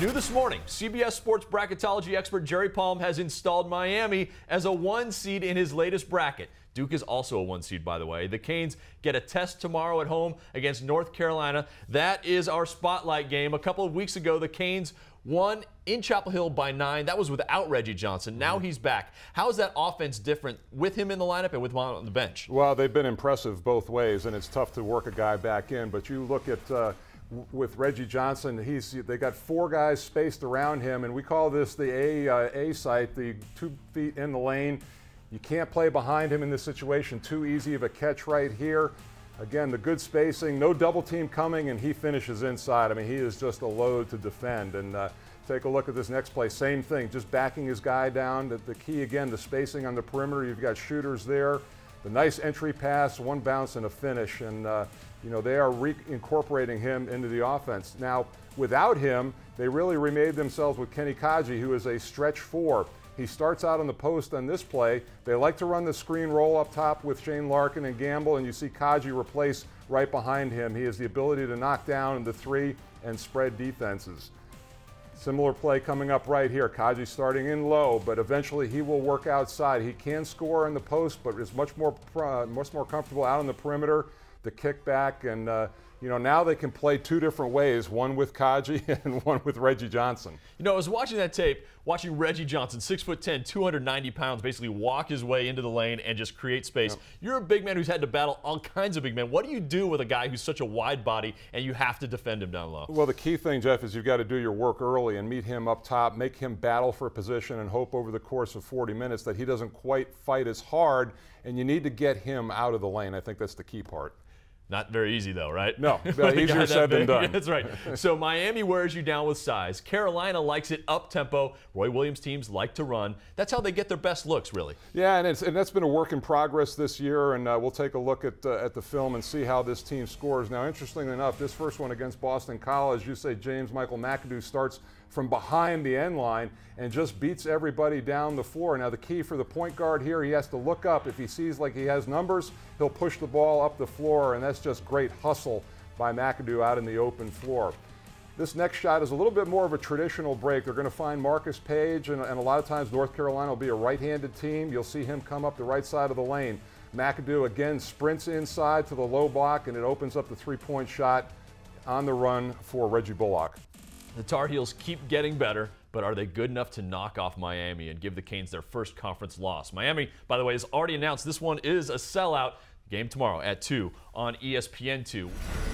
New this morning, CBS Sports bracketology expert Jerry Palm has installed Miami as a one seed in his latest bracket. Duke is also a one seed, by the way. The Canes get a test tomorrow at home against North Carolina. That is our spotlight game. A couple of weeks ago, the Canes won in Chapel Hill by nine. That was without Reggie Johnson. Now he's back. How is that offense different with him in the lineup and with him on the bench? Well, they've been impressive both ways, and it's tough to work a guy back in. But you look at uh, with Reggie Johnson, he's they got four guys spaced around him, and we call this the A uh, A site, the two feet in the lane. You can't play behind him in this situation. Too easy of a catch right here. Again, the good spacing, no double team coming, and he finishes inside. I mean, he is just a load to defend. And uh, take a look at this next play. Same thing, just backing his guy down. The, the key again, the spacing on the perimeter. You've got shooters there. The nice entry pass, one bounce and a finish, and uh, you know they are reincorporating him into the offense. Now, without him, they really remade themselves with Kenny Kadji, who is a stretch four. He starts out on the post on this play. They like to run the screen roll up top with Shane Larkin and Gamble, and you see Kadji replace right behind him. He has the ability to knock down the three and spread defenses. Similar play coming up right here. Kadji starting in low, but eventually he will work outside. He can score in the post, but is much more uh, much more comfortable out on the perimeter. The kickback and uh, you know, now they can play two different ways, one with Kadji and one with Reggie Johnson. You know, I was watching that tape, watching Reggie Johnson, six foot 10, 290 pounds, basically walk his way into the lane and just create space. Yep. You're a big man who's had to battle all kinds of big men. What do you do with a guy who's such a wide body and you have to defend him down low? Well, the key thing, Jeff, is you've got to do your work early and meet him up top, make him battle for a position, and hope over the course of 40 minutes that he doesn't quite fight as hard, and you need to get him out of the lane. I think that's the key part. Not very easy though, right? No, easier said than done. That's right. So Miami wears you down with size. Carolina likes it up tempo. Roy Williams teams like to run. That's how they get their best looks, really. Yeah, and, and that's been a work in progress this year. And uh, we'll take a look at uh, at the film and see how this team scores. Now, interestingly enough, this first one against Boston College, you say James Michael McAdoo starts from behind the end line and just beats everybody down the floor. Now, the key for the point guard here, he has to look up. If he sees like he has numbers, he'll push the ball up the floor, and that's just great hustle by McAdoo out in the open floor. This next shot is a little bit more of a traditional break. They're going to find Marcus Paige, and, and a lot of times North Carolina will be a right handed team. You'll see him come up the right side of the lane. McAdoo again sprints inside to the low block, and it opens up the three point shot on the run for Reggie Bullock. The Tar Heels keep getting better, but are they good enough to knock off Miami and give the Canes their first conference loss? Miami, by the way, has already announced this one is a sellout. Game tomorrow at 2 on ESPN2.